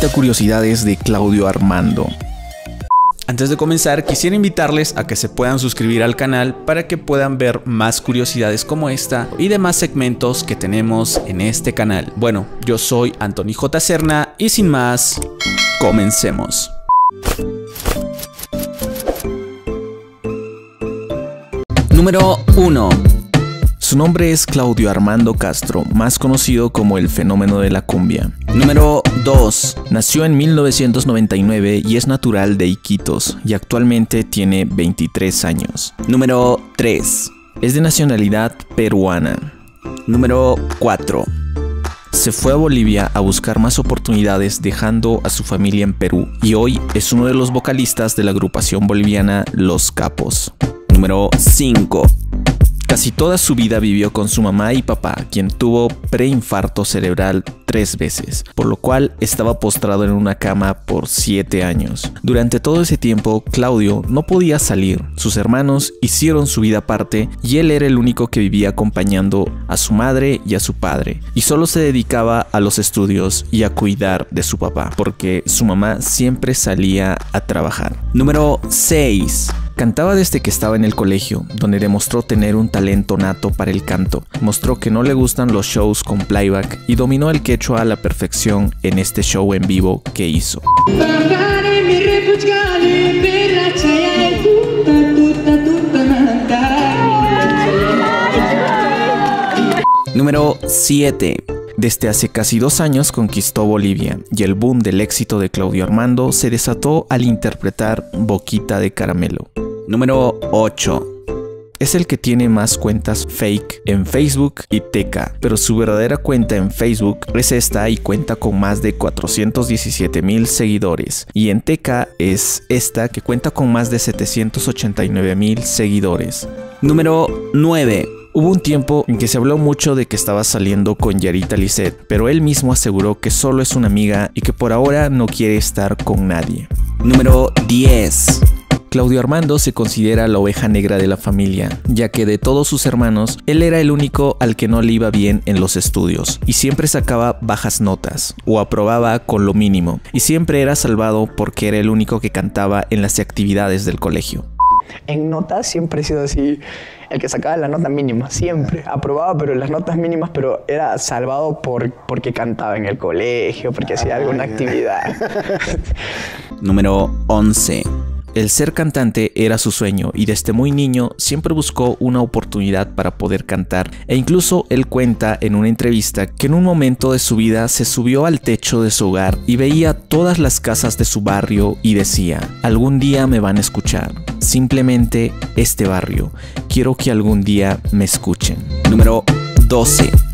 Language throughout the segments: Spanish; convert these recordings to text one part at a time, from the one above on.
30 curiosidades de Claudio Armando. Antes de comenzar, quisiera invitarles a que se puedan suscribir al canal para que puedan ver más curiosidades como esta y demás segmentos que tenemos en este canal. Bueno, yo soy Anthony J. Serna y sin más, comencemos. Número 1. Su nombre es Claudio Armando Castro, más conocido como el fenómeno de la cumbia. Número 2. Nació en 1999 y es natural de Iquitos y actualmente tiene 23 años. Número 3. Es de nacionalidad peruana. Número 4. Se fue a Bolivia a buscar más oportunidades dejando a su familia en Perú y hoy es uno de los vocalistas de la agrupación boliviana Los Capos. Número 5. Casi toda su vida vivió con su mamá y papá, quien tuvo preinfarto cerebral tres veces, por lo cual estaba postrado en una cama por siete años. Durante todo ese tiempo, Claudio no podía salir. Sus hermanos hicieron su vida aparte y él era el único que vivía acompañando a su madre y a su padre, y solo se dedicaba a los estudios y a cuidar de su papá, porque su mamá siempre salía a trabajar. Número 6. Cantaba desde que estaba en el colegio, donde demostró tener un talento nato para el canto. Mostró que no le gustan los shows con playback y dominó el quechua a la perfección en este show en vivo que hizo. Número 7. Desde hace casi dos años conquistó Bolivia y el boom del éxito de Claudio Armando se desató al interpretar Boquita de Caramelo. Número 8. Es el que tiene más cuentas fake en Facebook y Teca, pero su verdadera cuenta en Facebook es esta y cuenta con más de 417 mil seguidores. Y en Teca es esta que cuenta con más de 789 mil seguidores. Número 9. Hubo un tiempo en que se habló mucho de que estaba saliendo con Yarita Lisset, pero él mismo aseguró que solo es una amiga y que por ahora no quiere estar con nadie. Número 10. Claudio Armando se considera la oveja negra de la familia, ya que de todos sus hermanos, él era el único al que no le iba bien en los estudios, y siempre sacaba bajas notas, o aprobaba con lo mínimo, y siempre era salvado porque era el único que cantaba en las actividades del colegio. En notas siempre he sido así, el que sacaba la nota mínima, siempre. Aprobaba, pero las notas mínimas, pero era salvado por, porque cantaba en el colegio, porque hacía alguna actividad. Número 11. El ser cantante era su sueño y desde muy niño siempre buscó una oportunidad para poder cantar e incluso él cuenta en una entrevista que en un momento de su vida se subió al techo de su hogar y veía todas las casas de su barrio y decía, algún día me van a escuchar, simplemente este barrio, quiero que algún día me escuchen. Número 12.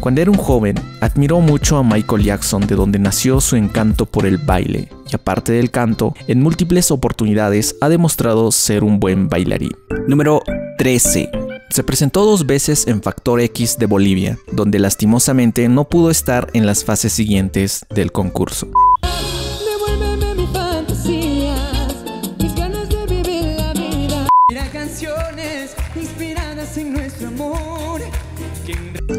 Cuando era un joven, admiró mucho a Michael Jackson de donde nació su encanto por el baile y aparte del canto, en múltiples oportunidades ha demostrado ser un buen bailarín. Número 13. Se presentó dos veces en Factor X de Bolivia, donde lastimosamente no pudo estar en las fases siguientes del concurso.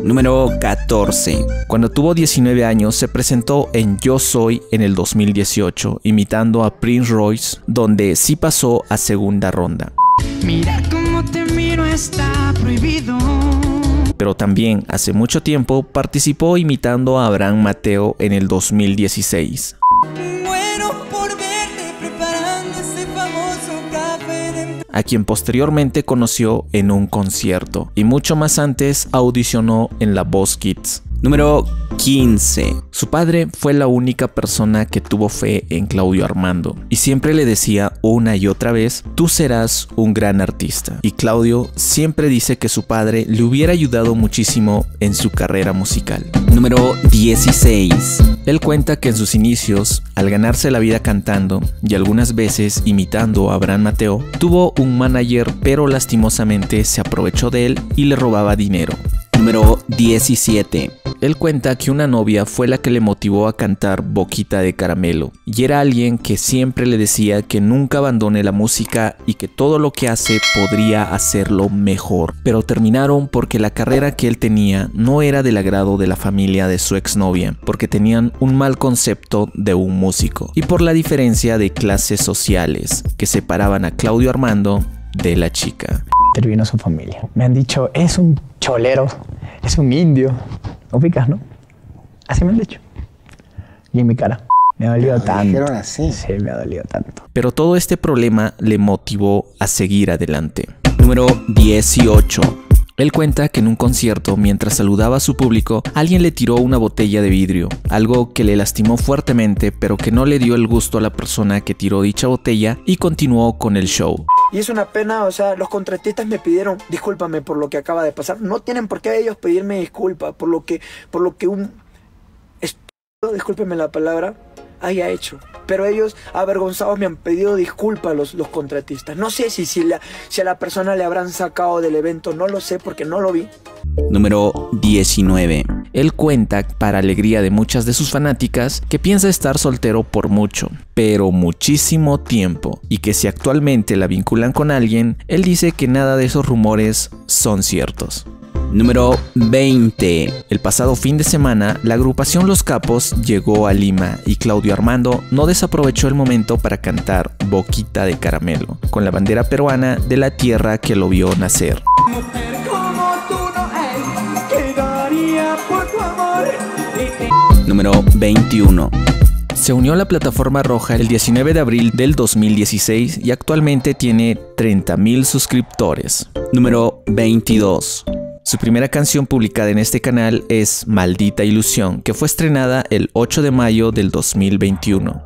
Número 14. Cuando tuvo 19 años se presentó en Yo Soy en el 2018, imitando a Prince Royce, donde sí pasó a segunda ronda. Mira cómo te miro está prohibido. Pero también hace mucho tiempo participó imitando a Abraham Mateo en el 2016. A quien posteriormente conoció en un concierto y mucho más antes audicionó en La Voz Kids. Número 15. Su padre fue la única persona que tuvo fe en Claudio Armando y siempre le decía una y otra vez, tú serás un gran artista. Y Claudio siempre dice que su padre le hubiera ayudado muchísimo en su carrera musical. Número 16. Él cuenta que en sus inicios, al ganarse la vida cantando y algunas veces imitando a Abraham Mateo, tuvo un manager pero lastimosamente se aprovechó de él y le robaba dinero. Número 17. Él cuenta que una novia fue la que le motivó a cantar Boquita de Caramelo, y era alguien que siempre le decía que nunca abandone la música y que todo lo que hace podría hacerlo mejor. Pero terminaron porque la carrera que él tenía no era del agrado de la familia de su exnovia, porque tenían un mal concepto de un músico, y por la diferencia de clases sociales que separaban a Claudio Armando de la chica. Intervino su familia. Me han dicho, es un cholero, es un indio. Ubicas, ¿no? Así me han dicho. Y en mi cara. Me ha dolido tanto. dijeron así. Sí, me ha dolido tanto. Pero todo este problema le motivó a seguir adelante. Número 18. Él cuenta que en un concierto, mientras saludaba a su público, alguien le tiró una botella de vidrio, algo que le lastimó fuertemente, pero que no le dio el gusto a la persona que tiró dicha botella y continuó con el show. Y es una pena, o sea, los contratistas me pidieron, discúlpame por lo que acaba de pasar. No tienen por qué ellos pedirme disculpa por lo que, por lo que un estúpido, discúlpeme la palabra, haya hecho. Pero ellos, avergonzados, me han pedido disculpas los, los contratistas. No sé si, si, la, si a la persona le habrán sacado del evento, no lo sé porque no lo vi. Número 19. Él cuenta, para alegría de muchas de sus fanáticas, que piensa estar soltero por mucho, pero muchísimo tiempo, y que si actualmente la vinculan con alguien, él dice que nada de esos rumores son ciertos. Número 20. El pasado fin de semana, la agrupación Los Capos llegó a Lima y Claudio Armando no desaprovechó el momento para cantar Boquita de Caramelo, con la bandera peruana de la tierra que lo vio nacer. Número 21. Se unió a la plataforma roja el 19 de abril del 2016 y actualmente tiene 30.000 suscriptores. Número 22. Su primera canción publicada en este canal es Maldita Ilusión, que fue estrenada el 8 de mayo del 2021.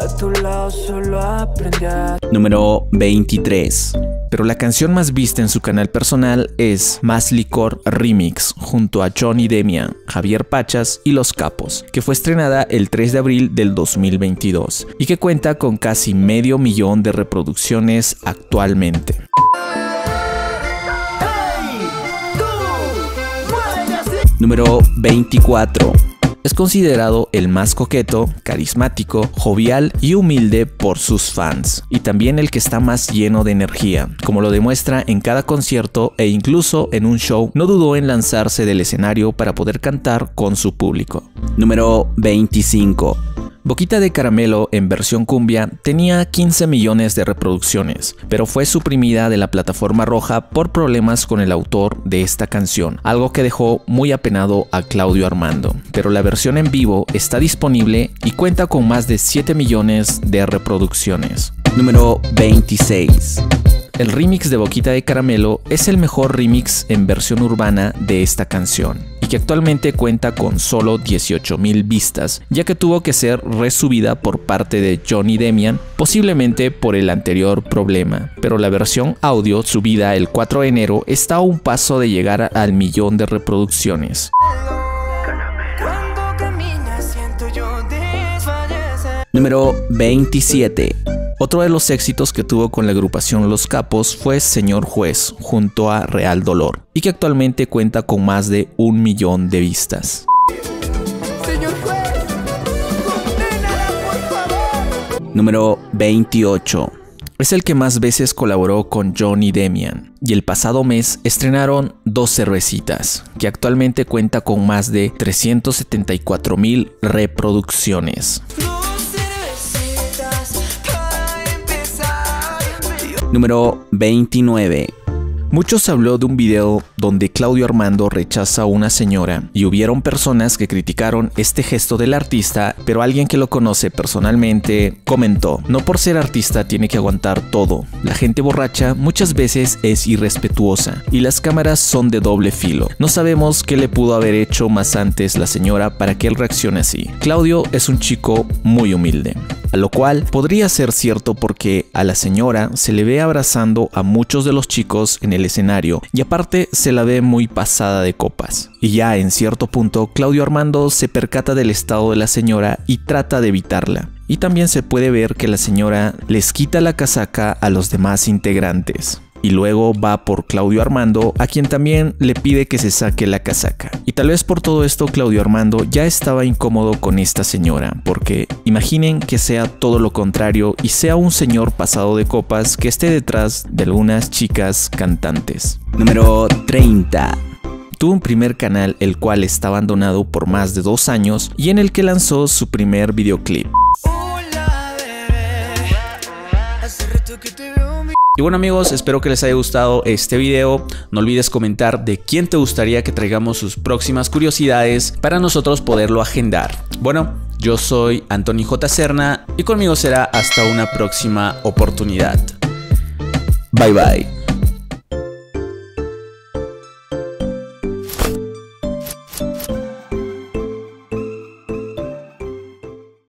A tu lado solo aprendí a Número 23. Pero la canción más vista en su canal personal es Más Licor Remix, junto a Johnny Demian, Javier Pachas y Los Capos, que fue estrenada el 3 de abril del 2022 y que cuenta con casi medio millón de reproducciones actualmente. Número 24. Es considerado el más coqueto, carismático, jovial y humilde por sus fans, y también el que está más lleno de energía, como lo demuestra en cada concierto e incluso en un show, no dudó en lanzarse del escenario para poder cantar con su público. Número 25. Boquita de Caramelo en versión cumbia tenía 15 millones de reproducciones, pero fue suprimida de la plataforma roja por problemas con el autor de esta canción, algo que dejó muy apenado a Claudio Armando. Pero la versión en vivo está disponible y cuenta con más de 7 millones de reproducciones. Número 26. El remix de Boquita de Caramelo es el mejor remix en versión urbana de esta canción que actualmente cuenta con solo 18.000 vistas, ya que tuvo que ser resubida por parte de Johnny Demian, posiblemente por el anterior problema. Pero la versión audio subida el 4 de enero está a un paso de llegar al millón de reproducciones. Número 27. Otro de los éxitos que tuvo con la agrupación Los Capos fue Señor Juez junto a Real Dolor y que actualmente cuenta con más de un millón de vistas. Señor juez. Número 28. Es el que más veces colaboró con Johnny Demian y el pasado mes estrenaron Dos Cervecitas, que actualmente cuenta con más de 374 mil reproducciones. Número 29. Muchos habló de un video donde Claudio Armando rechaza a una señora y hubieron personas que criticaron este gesto del artista, pero alguien que lo conoce personalmente comentó, no por ser artista tiene que aguantar todo, la gente borracha muchas veces es irrespetuosa y las cámaras son de doble filo, no sabemos qué le pudo haber hecho más antes la señora para que él reaccione así. Claudio es un chico muy humilde, lo cual podría ser cierto porque a la señora se le ve abrazando a muchos de los chicos en el escenario y aparte se la ve muy pasada de copas. Y ya en cierto punto Claudio Armando se percata del estado de la señora y trata de evitarla. Y también se puede ver que la señora les quita la casaca a los demás integrantes. Y luego va por Claudio Armando, a quien también le pide que se saque la casaca. Y tal vez por todo esto Claudio Armando ya estaba incómodo con esta señora, porque imaginen que sea todo lo contrario y sea un señor pasado de copas que esté detrás de algunas chicas cantantes. Número 30 tuvo un primer canal el cual está abandonado por más de dos años y en el que lanzó su primer videoclip. Y bueno amigos, espero que les haya gustado este video. No olvides comentar de quién te gustaría que traigamos sus próximas curiosidades para nosotros poderlo agendar. Bueno, yo soy Anthony J. Serna y conmigo será hasta una próxima oportunidad. Bye bye.